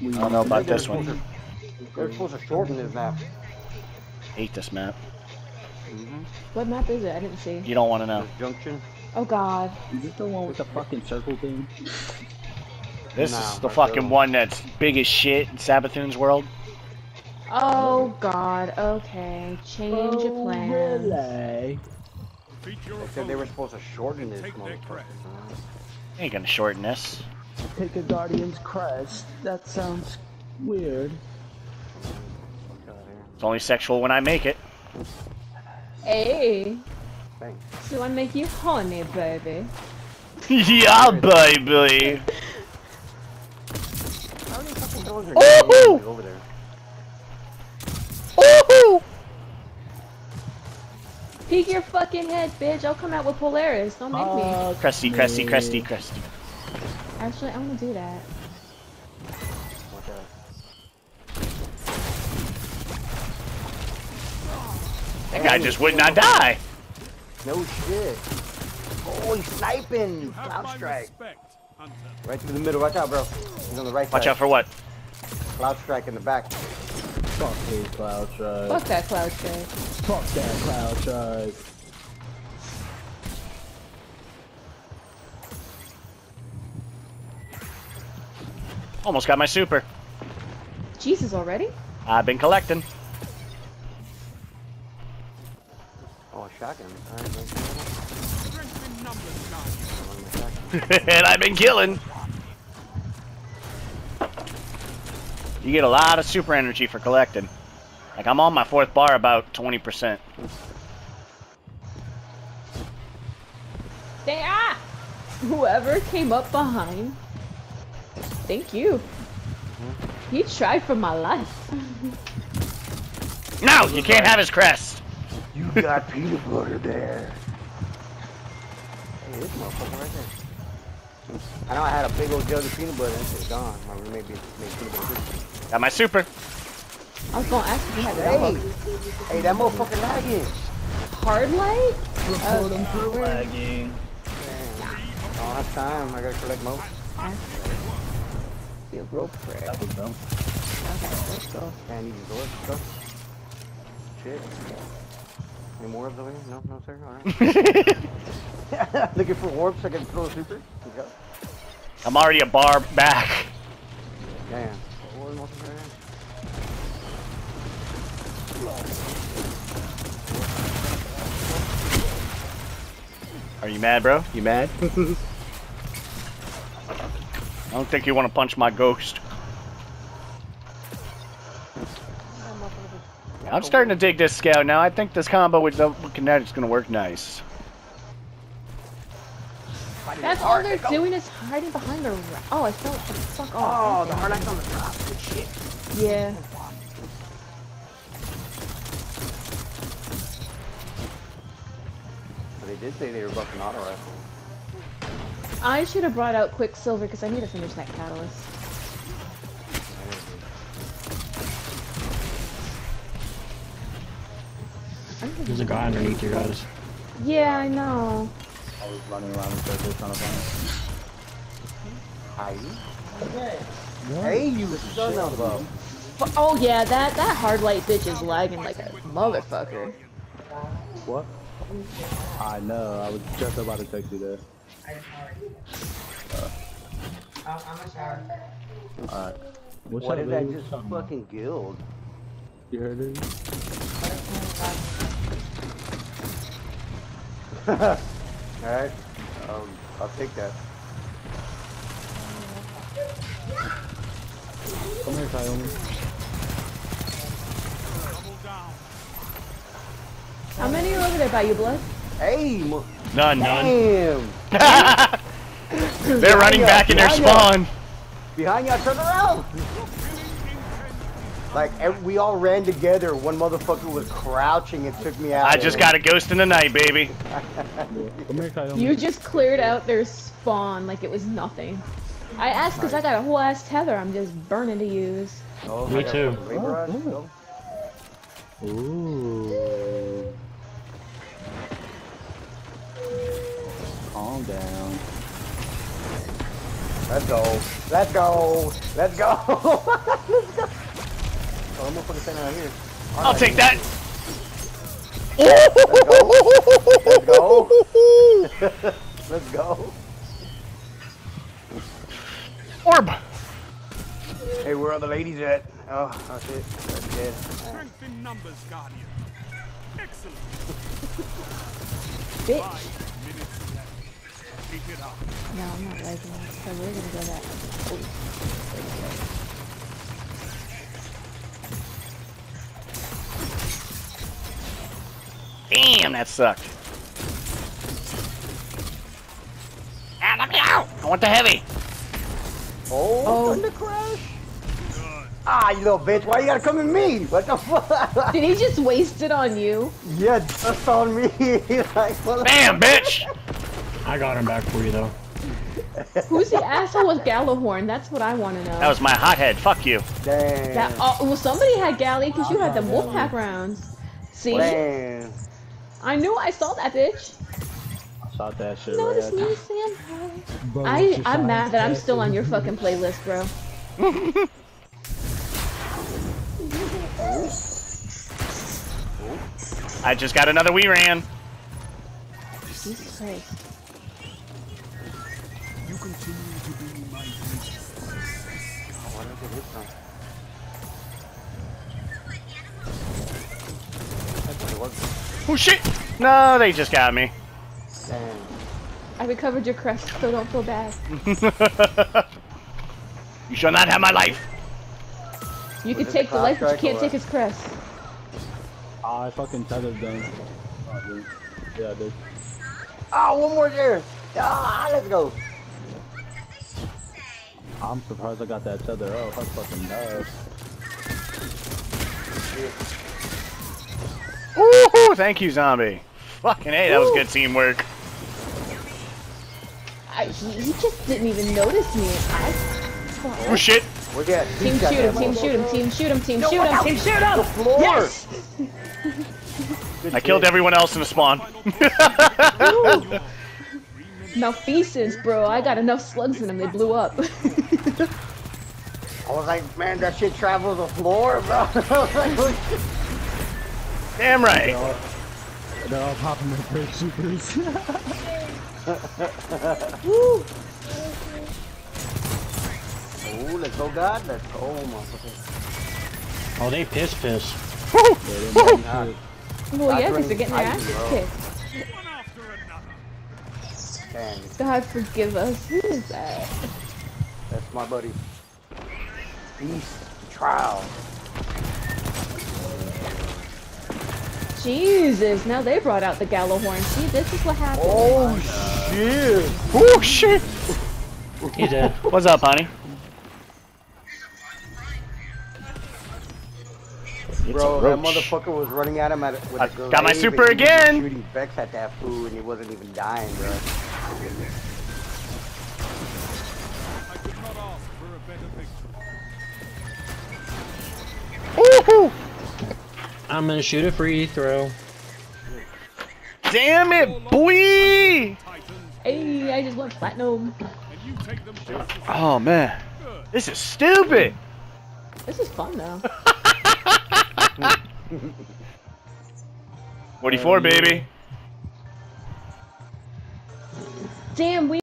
We, I don't know about this one. to- They're supposed to shorten this map. Hate this map. Mm-hmm. What map is it? I didn't see. You don't want to know. Junction. Oh god. Is this the one with the fucking circle thing? This Nah, is the fucking the- one that's big as shit in Savathûn's world. Oh god. Okay. Change Oh, of plans. really? They said they were supposed to shorten this motherfucker. Ain't gonna shorten this. Take a Guardian's crest. That sounds weird. It's only sexual when I make it. Hey. Thanks. So I make you honey, baby. yeah, baby. How many fucking dogs are Ooh! over there? Woohoo! Peek your fucking head, bitch. I'll come out with Polaris. Don't make me. Uh, Crusty, crusty, crusty, crusty. Actually, I'm gonna do that. Watch out. That guy just would not die. No shit. Oh, he's sniping. Cloud strike. Right through the middle. Watch out, bro. He's on the right side. Watch side. out for what? Cloud strike in the back. fuck his cloud strike. Fuck that cloud strike. Fuck that cloud strike. Almost got my super. Jesus already? I've been collecting. Oh, shotgun. Alright, and I've been killing. You get a lot of super energy for collecting. Like I'm on my fourth bar about 20%. They ah! Whoever came up behind. Thank you. He tried for my life. No, you can't have his crest. You got peanut butter there. Hey, this motherfucker right there. I know I had a big old jug of peanut butter and it's gone. My roommate made made peanut butter. cookies. Got my super. I was gonna ask if you had Hey, that hey, that motherfucker lagging. hard light. Report him Uh, for where- lagging. Damn. I don't have time. I gotta collect more. Be a real prick. That was dumb. Okay, oh. let's go. Man, you can go. Let's go. Shit. Any more orbs over here? No, no, sir. All right. Looking for orbs so I can throw a super. Let's go. I'm already a bar back. Damn. What was most of that? Are you mad, bro? You mad? I don't think you want to punch my ghost. I'm starting to dig this scout now. I think this combo with the with kinetic's gonna work nice. That's all they're doing is hiding behind the. Ra- oh, I felt. Fuck Oh, off. Oh, the hard axe on the top. Good shit. Yeah. But they did say they were buffing auto rifle. I should have brought out Quicksilver because I need to finish that catalyst. There's a guy underneath you guys. Yeah, I know. I was running around in circles trying to find Hi. Hey, you son of a. Oh yeah, that that hard light bitch is lagging like a motherfucker. What? I know. I was just about to text you there. Alright. What's What up, is that baby? just fucking guild? You heard it? Alright. Um, I'll take that. Come here, Tyone. How many are over there by you, blood? Hey, mo- None, none. damn! They're running back in their spawn. Behind y'all, turn around! Like, we all ran together. One motherfucker was crouching and took me out. I just got a ghost in the night, baby. Come here, Tyone. You just cleared out their spawn like it was nothing. I asked because I got a whole ass tether I'm just burning to use. Oh, Me too. some labor rush, go. Ooh. Calm down. Let's go. Let's go. Let's go. Let's go. Oh, I'm motherfucking standing out here. All I'll right. take that. Let's go. Let's go. Orb. Hey, where are the ladies at? Oh, oh shit. That's dead. Strength in numbers, Guardian. Excellent. Bitch. No, I'm not liking it. So we're gonna go that. Oh. Damn, that sucked. Ah, let me out! I want the heavy. Oh, Oh. Thunder Crash. Ah, you little bitch. Why you gotta come at me? What the fuck? Did he just waste it on you? yeah, just on me. like, Bam, bitch! I got him back for you though. Who's the asshole with Gjallarhorn? That's what I want to know. That was my hothead. Fuck you. Damn. That, oh, well, somebody had Galley because you had the Wolfpack rounds. See? Damn. I knew I saw that bitch. I shot that shit Notice right me, at Sam. I, I'm mad that I'm still on your fucking playlist, bro. I just got another Wii ran. Jesus Christ. You continue to be my princess. Why did I get hit from? That's what it was. Oh shit! No, they just got me. Damn. I recovered your crest, so don't feel bad. you shall not have my life. You can take the the life, but you can't or take his crest. Oh, I fucking tethered them. Oh, dude. Yeah, dude. Oh, one more there. Ah, let's go. I'm surprised I got that tether. Oh, that's fucking nuts. Woohoo! Thank you, zombie. Fucking hey, that was good teamwork. I, he, he just didn't even notice me. I, Oh shit! Where's that? team He's shoot him, team shoot him, team shoot him, team No, shoot watch him, team shoot him! The floor. Yes! I killed everyone else in the spawn. Malfeasance, bro. I got enough slugs in them, they blew up. I was like, man, that shit travels the floor, bro. I was like, what the- Damn right. They're all popping their brake supers. Woo! oh, let's go, God. Let's go, motherfucker. Oh, they piss piss. Woo! Woo! Well, yeah, because they're getting their running asses kicked. One after another. dang, God forgive us. Who is that? that's my buddy. Beast trial. Jesus, now they brought out the Gjallarhorn. See, this is what happens. Oh shit! Oh shit! He's dead. What's up, honey? Bro, a that motherfucker was running at him at, with I a grenade. got my super again. Shooting Vex at that fool, and he wasn't even dying, bro. I could not ask for a better victory. Woohoo! I'm gonna shoot a free throw. Damn it, boy! Hey, I just went platinum. and you take them just as Oh man, this is stupid. This is fun though. 44, baby. Damn, we